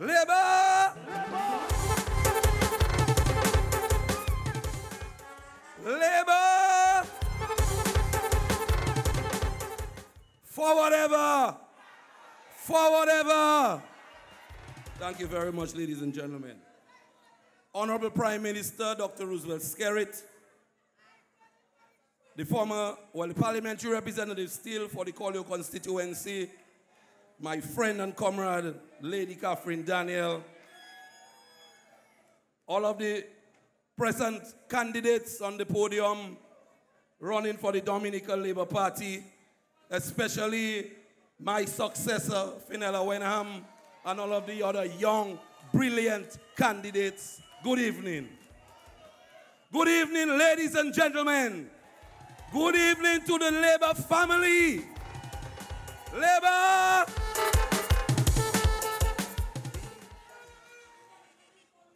Labor! Labor! For whatever! For whatever! Thank you very much, ladies and gentlemen. Honorable Prime Minister Dr. Roosevelt Skerrit, the former, well, the parliamentary representative still for the Colihaut constituency, my friend and comrade, Lady Catherine Daniel, all of the present candidates on the podium running for the Dominican Labour Party, especially my successor, Fenella Wenham, and all of the other young, brilliant candidates. Good evening. Good evening, ladies and gentlemen. Good evening to the Labour family. Labour!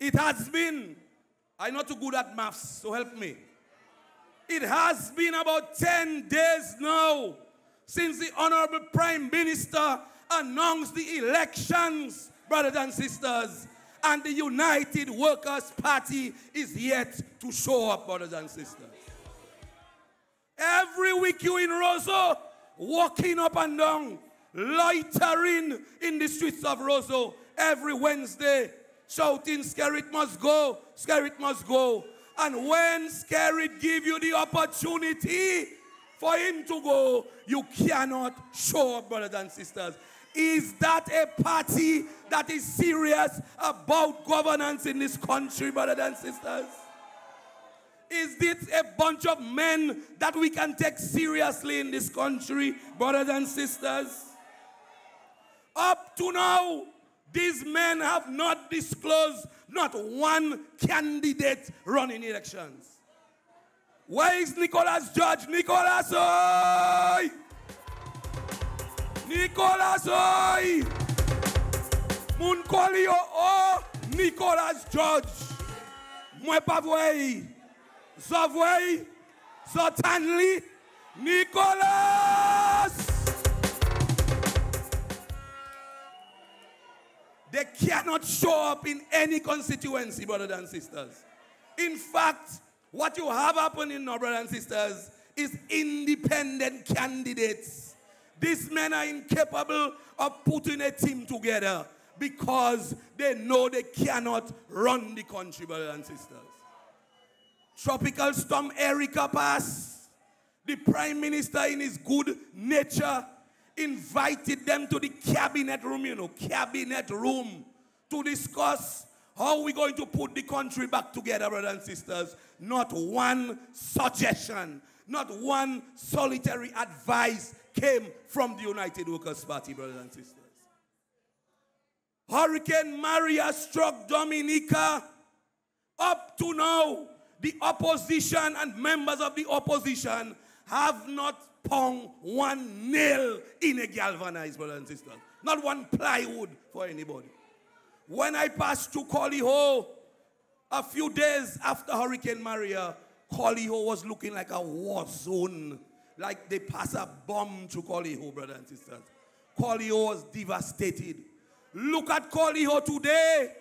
It has been, I'm not too good at maths, so help me. It has been about 10 days now since the Honorable Prime Minister announced the elections, brothers and sisters, and the United Workers' Party is yet to show up, brothers and sisters. Week you in Roseau, walking up and down, loitering in the streets of Roseau every Wednesday, shouting, Skerrit must go, Skerrit must go. And when Skerrit give you the opportunity for him to go, you cannot show up, brothers and sisters. Is that a party that is serious about governance in this country, brothers and sisters? Is this a bunch of men that we can take seriously in this country, brothers and sisters? Up to now, these men have not disclosed not one candidate running elections. Where is Nicholas George? Nicholas, oi! Nicholas, oi! Munkolio, oh! oh Nicholas George. Voyez. So voyez. So Nicholas! They cannot show up in any constituency, brothers and sisters. In fact, what you have happening now, brothers and sisters, is independent candidates. These men are incapable of putting a team together because they know they cannot run the country, brothers and sisters. Tropical storm Erika passed. The prime minister, in his good nature, invited them to the cabinet room, you know, cabinet room, to discuss how we're going to put the country back together, brothers and sisters. Not one suggestion, not one solitary advice came from the United Workers' Party, brothers and sisters. Hurricane Maria struck Dominica. Up to now, the opposition and members of the opposition have not pound one nail in a galvanized, brothers and sisters. Not one plywood for anybody. When I passed through Colihaut, a few days after Hurricane Maria, Colihaut was looking like a war zone. Like they pass a bomb through Colihaut, brothers and sisters. Colihaut was devastated. Look at Colihaut today.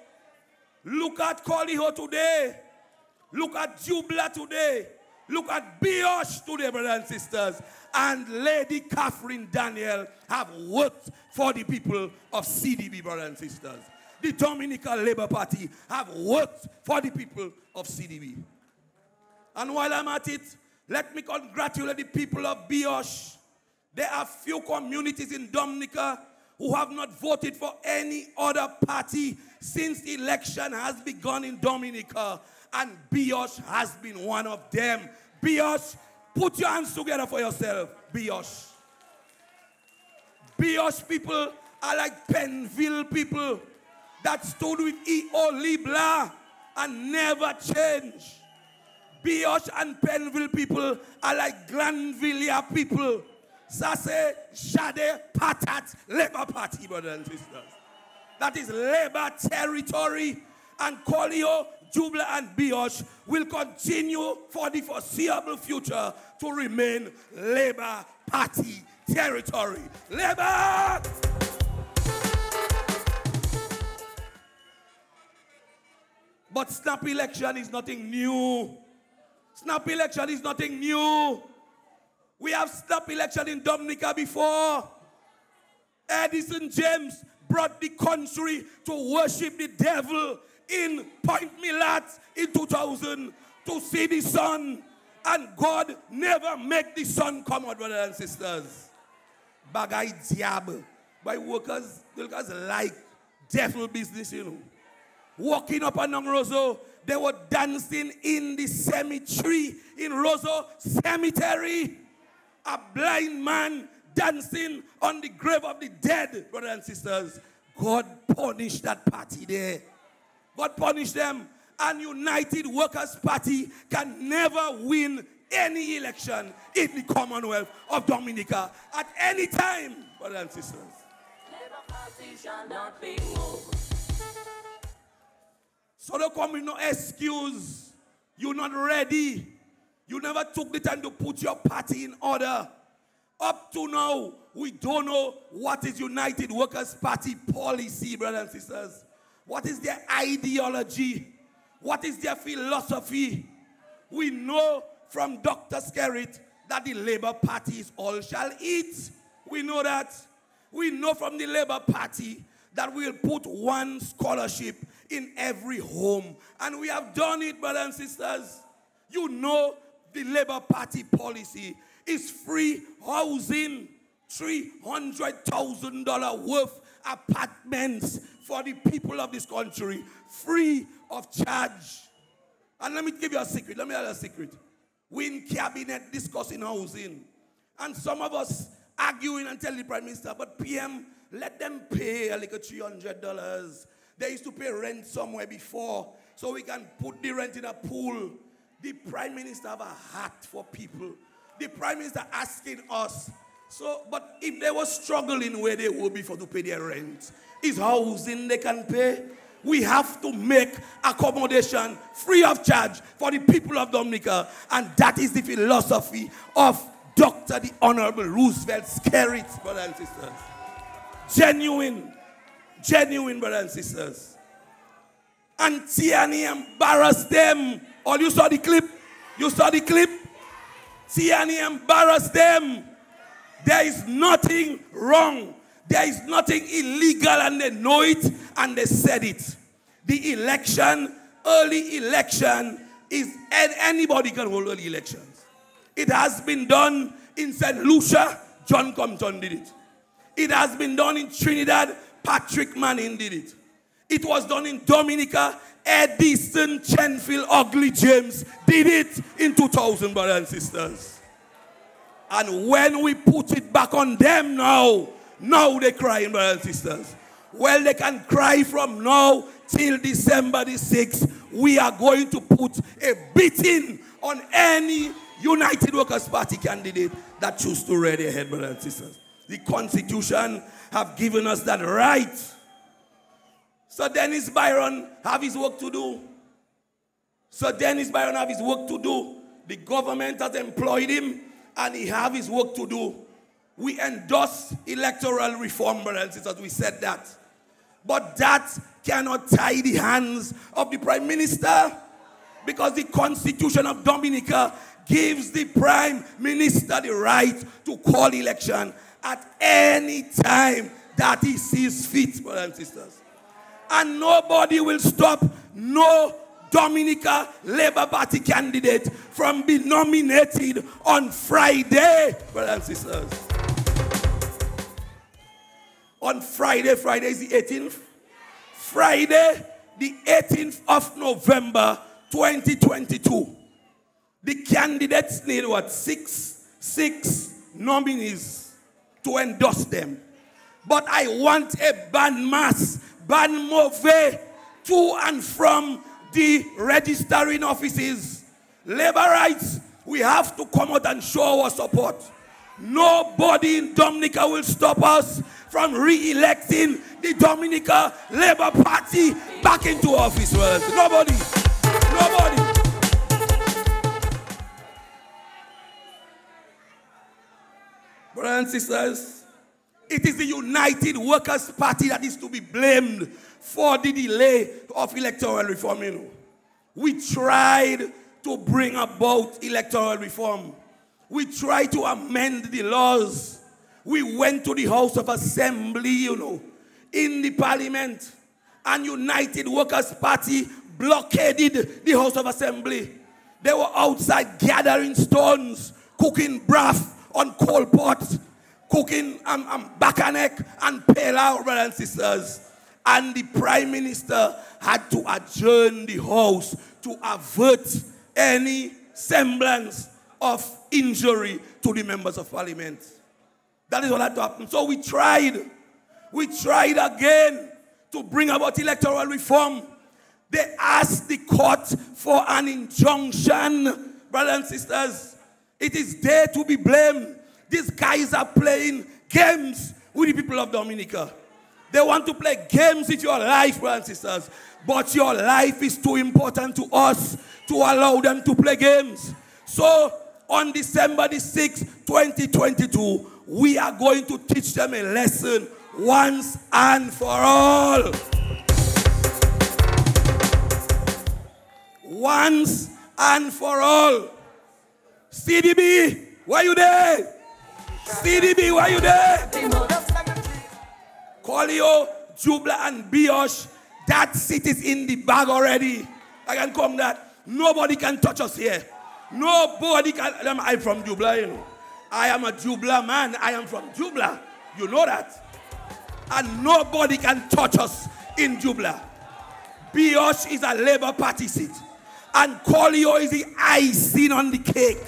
Look at Colihaut today. Look at Dublanc today. Look at Bioche today, brothers and sisters. And Lady Catherine Daniel have worked for the people of CDB, brothers and sisters. The Dominican Labour Party have worked for the people of CDB. And while I'm at it, let me congratulate the people of Bioche. There are few communities in Dominica who have not voted for any other party since the election has begun in Dominica and Bioche has been one of them. Bioche, put your hands together for yourself. Bioche. Bioche people are like Penville people that stood with E.O. LeBlanc and never changed. Bioche and Penville people are like Granville people. Sase, Jade, Patat, Labour Party, brothers and sisters. That is Labour territory and Colihaut Dublanc and Bioche will continue for the foreseeable future to remain Labour Party territory. Labour! But snap election is nothing new. Snap election is nothing new. We have snap election in Dominica before. Edison James brought the country to worship the devil in Point Milat in 2000 to see the sun. And God never make the sun come out, brothers and sisters. Bagay diable. By workers, workers like devil business, you know. Walking up along Roseau, they were dancing in the cemetery in Roseau Cemetery. A blind man dancing on the grave of the dead, brothers and sisters. God punished that party there. God punish them. And United Workers' Party can never win any election in the Commonwealth of Dominica at any time, brothers and sisters. So don't come with no excuse. You're not ready. You never took the time to put your party in order. Up to now, we don't know what is United Workers' Party policy, brothers and sisters. What is their ideology? What is their philosophy? We know from Dr. Skerrit that the Labour Party is all shall eat. We know that. We know from the Labour Party that we'll put one scholarship in every home. And we have done it, brothers and sisters. You know the Labour Party policy is free housing, $300,000 worth apartments for the people of this country, free of charge. And let me give you a secret. Let me tell you a secret. We in cabinet discussing housing. And some of us arguing and telling the prime minister, but PM, let them pay like a $300. They used to pay rent somewhere before, so we can put the rent in a pool. The prime minister have a heart for people the prime minister asking us. So, but if they were struggling where they would be for to pay their rent, is housing they can pay? We have to make accommodation free of charge for the people of Dominica. And that is the philosophy of Dr. the Honorable Roosevelt Skerrit, brothers and sisters. Genuine, genuine, brothers and sisters. And Tiani embarrassed them. All you saw the clip? You saw the clip? And embarrassed them. There is nothing wrong. There is nothing illegal, and they know it and they said it. The election, early election, is anybody can hold early elections. It has been done in St. Lucia, John Compton did it. It has been done in Trinidad, Patrick Manning did it. It was done in Dominica, Edison Chenfil Ugly James did it in 2000, brothers and sisters. And when we put it back on them now, now they crying, brothers and sisters. Well, they can cry from now till December the 6th. We are going to put a beating on any United Workers' Party candidate that choose to ready head, brothers and sisters. The Constitution have given us that right. So Dennis Byron have his work to do. So Dennis Byron have his work to do. The government has employed him and he have his work to do. We endorse electoral reform, brothers and as we said that. But that cannot tie the hands of the prime minister because the constitution of Dominica gives the prime minister the right to call election at any time that he sees fit, brothers and sisters and nobody will stop no Dominica Labour Party candidate from being nominated on Friday, brothers and sisters. On Friday, Friday is the 18th. Friday, the 18th of November 2022. The candidates need what? Six, six nominees to endorse them. But I want a band mass ban move to and from the registering offices. Labor rights, we have to come out and show our support. Nobody in Dominica will stop us from re-electing the Dominica Labour Party back into office. Nobody. Nobody. Brothers and sisters, it is the United Workers' Party that is to be blamed for the delay of electoral reform. You know. We tried to bring about electoral reform. We tried to amend the laws. We went to the House of Assembly, you know, in the parliament. And United Workers' Party blockaded the House of Assembly. They were outside gathering stones, cooking broth on coal pots, cooking um, um, bakanek and pela, brothers and sisters. And the prime minister had to adjourn the house to avert any semblance of injury to the members of parliament. That is what had to happen. So we tried. We tried again to bring about electoral reform. They asked the court for an injunction. Brothers and sisters, it is there to be blamed. These guys are playing games with the people of Dominica. They want to play games with your life, brothers and sisters. But your life is too important to us to allow them to play games. So, on December the 6th, 2022, we are going to teach them a lesson once and for all. Once and for all. CDB, why you there? CDB, why you there? Colihaut, Dublanc, and Bioche, that seat is in the bag already. I can come that. Nobody can touch us here. Nobody can. I'm from Dublanc, you know. I am a Dublanc man. I am from Dublanc. You know that. And nobody can touch us in Dublanc. Bioche is a Labour Party seat. And Colihaut is the icing on the cake.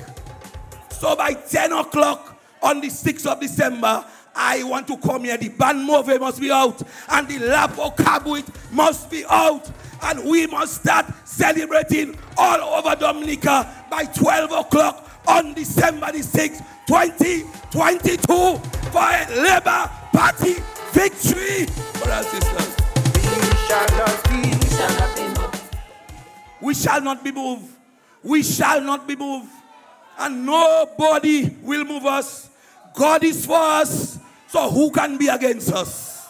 So by 10 o'clock on the 6th of December, I want to come here. The band move must be out. And the Lapo Kabwit must be out. And we must start celebrating all over Dominica by 12 o'clock on December the 6th, 2022 for a Labour Party victory. Brothers and sisters. We shall not be moved. We shall not be moved. And nobody will move us. God is for us. So who can be against us?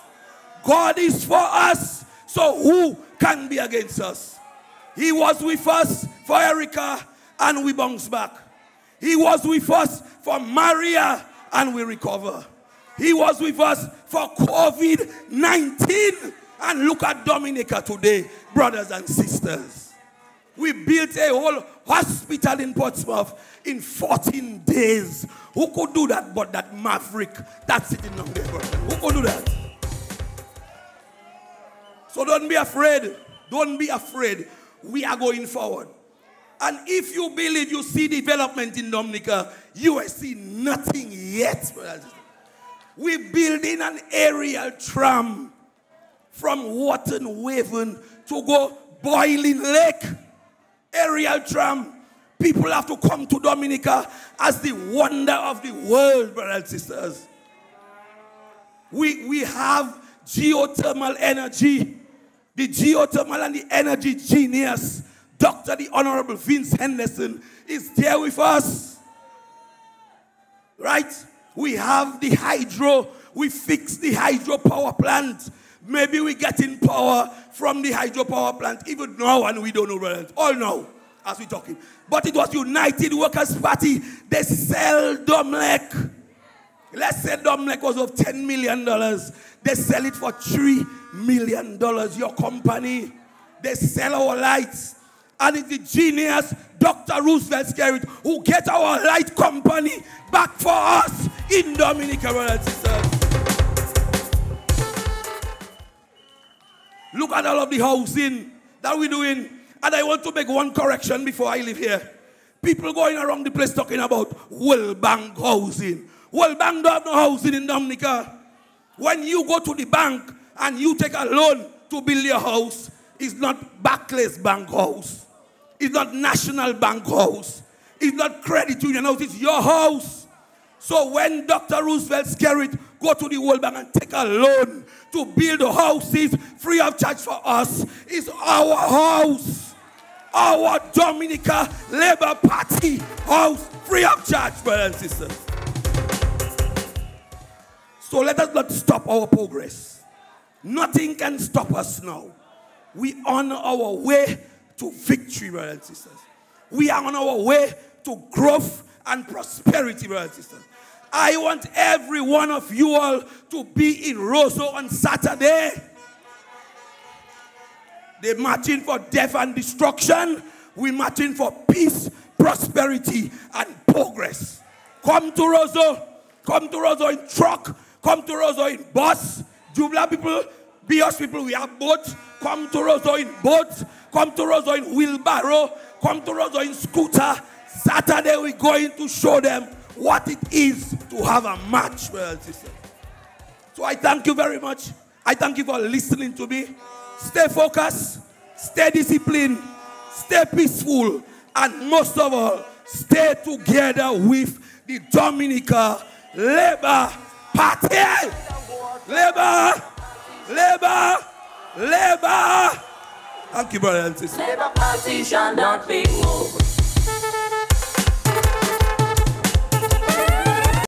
God is for us. So who can be against us? He was with us for Erika and we bounce back. He was with us for Maria and we recover. He was with us for COVID 19. And look at Dominica today, brothers and sisters. We built a whole hospital in Portsmouth in 14 days. Who could do that but that maverick that's sitting down there? Who could do that? So don't be afraid. Don't be afraid. We are going forward. And if you believe you see development in Dominica, you will see nothing yet. We're building an aerial tram from Wotten Waven to go Boiling Lake. Aerial tram. People have to come to Dominica as the wonder of the world, brothers and sisters. We, we have geothermal energy. The geothermal and the energy genius Dr. the Honorable Vince Henderson is there with us. Right? We have the hydro. We fix the hydro power plant. Maybe we get in power from the hydropower plant even now and we don't know where All now as we're talking. But it was United Workers Party. They sell Domlec. Let's say Domlec was of $10 million. They sell it for $3 million. Your company. They sell our lights and it's the genius Dr. Roosevelt Skerrit who get our light company back for us in Dominica, brothers sisters. Look at all of the housing that we're doing. And I want to make one correction before I leave here. People going around the place talking about World Bank housing. World Bank don't have no housing in Dominica. When you go to the bank and you take a loan to build your house, it's not Barclays Bank house. It's not National Bank house. It's not credit union house. It's your house. So when Dr. Roosevelt Skerrit go to the World Bank and take a loan to build houses free of charge for us, it's our house. our Dominica Labour Party house free of charge, brothers and sisters. So let us not stop our progress. Nothing can stop us now. We are on our way to victory, brothers and sisters. We are on our way to growth and prosperity, brothers and sisters. I want every one of you all to be in Roseau on Saturday. They're marching for death and destruction. We're marching for peace, prosperity, and progress. Come to Roseau. Come to Roseau in truck. Come to Roseau in bus. Dublanc people, Bioche people, we have boats. Come to Roseau in boats. Come to Roseau in wheelbarrow. Come to Roseau in scooter. Saturday we're going to show them what it is to have a match, and. So I thank you very much. I thank you for listening to me. Stay focused, stay disciplined, stay peaceful, and most of all, stay together with the Dominica Labour Party. Labour, Labour, Labour. Thank you, brothers and sisters. Labour not be moved.